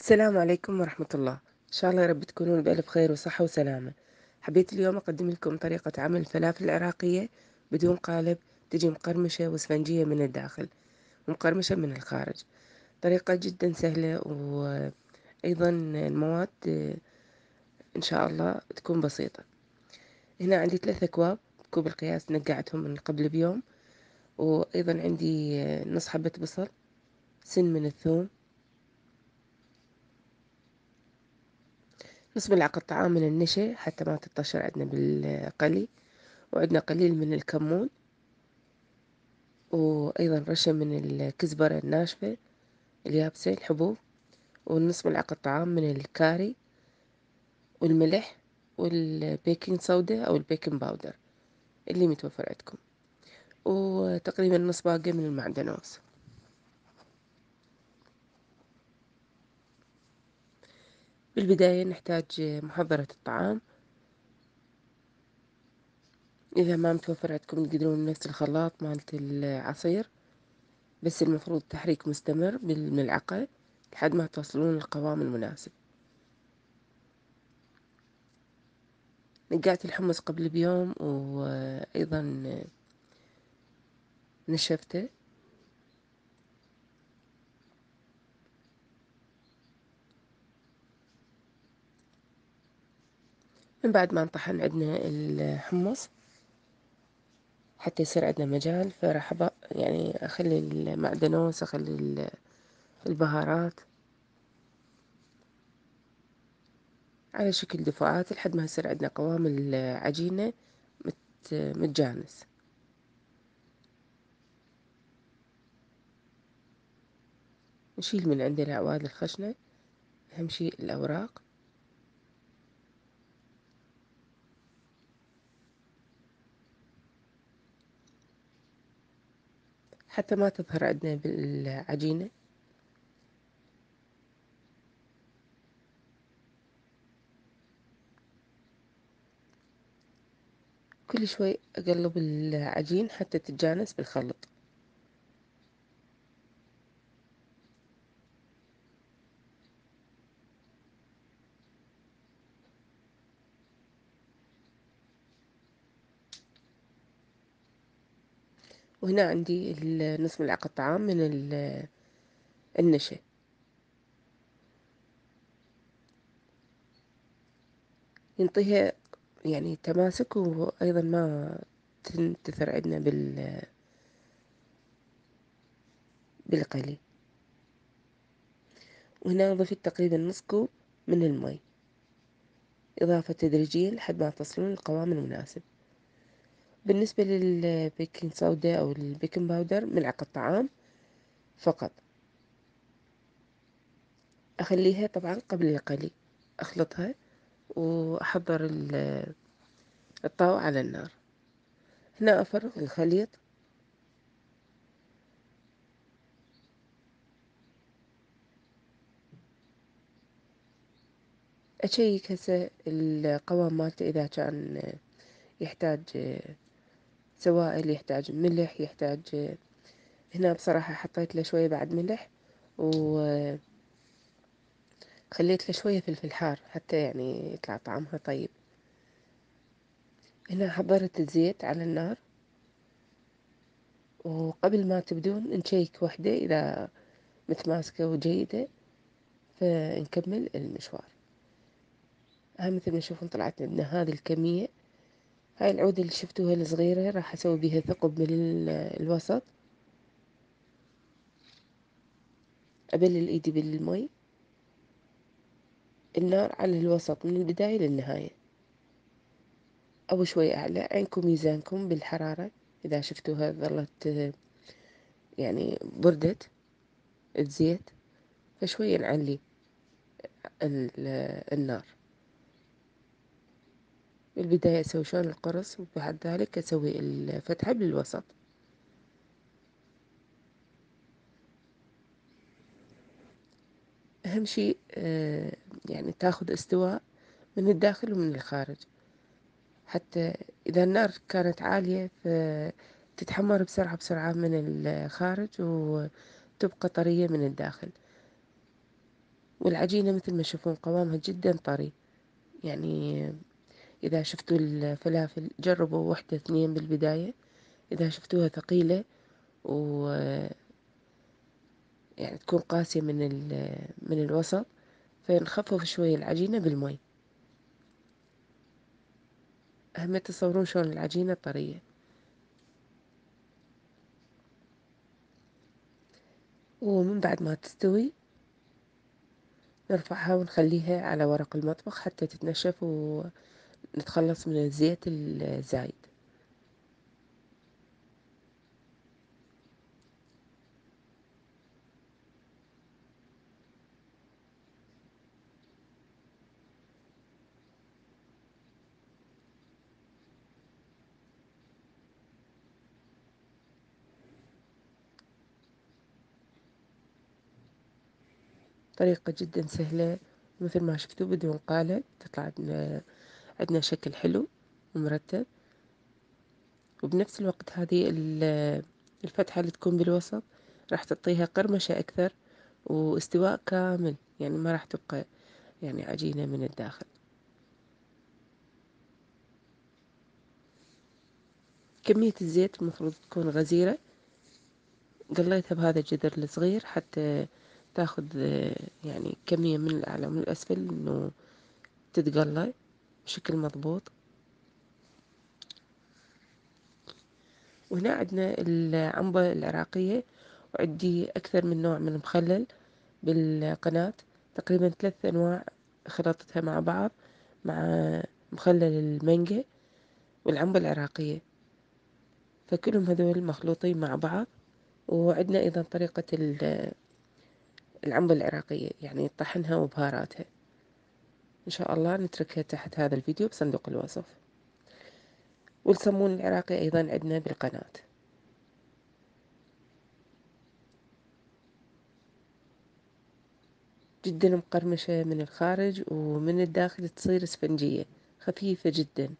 السلام عليكم ورحمة الله. إن شاء الله يا رب تكونون بألف خير وصحة وسلامة. حبيت اليوم أقدم لكم طريقة عمل الفلافل العراقية بدون قالب تجي مقرمشة وإسفنجية من الداخل ومقرمشة من الخارج. طريقة جدا سهلة وأيضا المواد إن شاء الله تكون بسيطة. هنا عندي ثلاثة أكواب كوب القياس نقعتهم من قبل بيوم وأيضا عندي نص حبة بصل سن من الثوم نص ملعقة طعام من النشا حتى ما تطشر عندنا بالقلي وعندنا قليل من الكمون وأيضا رشة من الكزبرة الناشفة اليابسة الحبوب ونص ملعقة طعام من الكاري والملح وال baking soda أو ال baking powder اللي متوفر عندكم وتقريبا نص باقة من المعدنوس. بالبداية نحتاج محضرة الطعام. إذا ما متوفر عندكم تقدرون نفس الخلاط مالت العصير بس المفروض تحريك مستمر بالملعقة لحد ما توصلون القوام المناسب. نقعت الحمص قبل بيوم وأيضا نشفته. من بعد ما نطحن عندنا الحمص حتى يصير عندنا مجال. فراح يعني أخلي المعدنوس أخلي البهارات. على شكل دفعات لحد ما يصير عندنا قوام العجينة متجانس. نشيل من عندنا أعواد الخشنة أهم شي الأوراق. حتى ما تظهر عندنا بالعجينة؟ كل شوي أقلب العجين حتى تتجانس بالخلط. وهنا عندي نص ملعقة طعام من النشا. ينطيها يعني تماسك وأيضا ما تنتثر عندنا بال بالقلي. وهنا ضفت تقريبا نص كوب من المي. إضافة تدريجية لحد ما تصلون القوام المناسب. بالنسبة لل baking soda أو ال baking powder ملعقة طعام فقط. أخليها طبعا قبل القلي أخلطها وأحضر الطاو على النار. هنا أفرغ الخليط. أشيك هسه القوام مالته إذا كان يحتاج سوائل يحتاج ملح يحتاج هنا بصراحة حطيت له شوية بعد ملح و خليت له شوية فلفل حار حتى يعني يطلع طعمها طيب. هنا حضرت الزيت على النار. وقبل ما تبدون نشيك وحدة إذا متماسكة وجيدة فنكمل المشوار. ها مثل ما تشوفون طلعت لنا هذه الكمية. هاي العودة اللي شفتوها الصغيرة راح أسوي بيها ثقب من الوسط. أبلل إيدي بالمي. النار على الوسط من البداية للنهاية. أو شوي أعلى. عينكم ميزانكم بالحرارة. إذا شفتوها ظلت يعني بردت الزيت فشوية نعلي النار. بالبداية أسوي شلون القرص وبعد ذلك أسوي الفتحة بالوسط. أهم شي آه، يعني تاخذ استواء من الداخل ومن الخارج. حتى إذا النار كانت عالية فتتحمر بسرعة بسرعة من الخارج وتبقى طرية من الداخل. والعجينة مثل ما تشوفون قوامها جدا طري. يعني إذا شفتوا الفلافل جربوا واحدة اثنين بالبداية. إذا شفتوها ثقيلة و يعني تكون قاسية من من الوسط فنخفف شوي العجينة بالمي أهم تصورون شلون العجينة طرية. ومن بعد ما تستوي نرفعها ونخليها على ورق المطبخ حتى تتنشف ونتخلص من الزيت الزايد. طريقة جدا سهلة مثل ما شفتوا بدون قالب تطلع عندنا شكل حلو ومرتب. وبنفس الوقت هذه الفتحة اللي تكون بالوسط راح تعطيها قرمشة أكثر واستواء كامل يعني ما راح تبقى يعني عجينة من الداخل. كمية الزيت المفروض تكون غزيرة. قليتها بهذا الجدر الصغير حتى تاخذ يعني كمية من الأعلى ومن الأسفل إنه تتقلى. بشكل مضبوط. وهنا عندنا العنبة العراقية وعندي أكثر من نوع من المخلل بالقناة. تقريبا ثلاث أنواع خلطتها مع بعض مع مخلل المانجا والعنبة العراقية. فكلهم هذول مخلوطين مع بعض وعندنا أيضا طريقة العنبة العراقية يعني طحنها وبهاراتها. إن شاء الله نتركها تحت هذا الفيديو بصندوق الوصف. والسمون العراقي أيضا عندنا بالقناة. جدا مقرمشة من الخارج ومن الداخل تصير اسفنجية خفيفة جدا.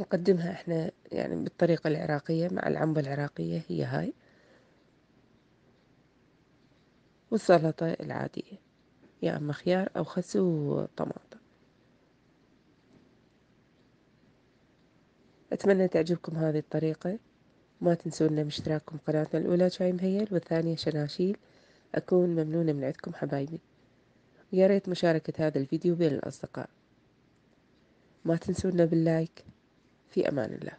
نقدمها إحنا يعني بالطريقة العراقية مع العنبة العراقية هي هاي. والسلطة العادية يا أما خيار أو خس وطماطم. أتمنى تعجبكم هذه الطريقة. ما تنسونا من اشتراككم قناتنا الأولى شاي مهيل والثانية شناشيل. أكون ممنونة من عندكم حبايبي. ويا ريت مشاركة هذا الفيديو بين الأصدقاء. ما تنسونا باللايك. في أمان الله.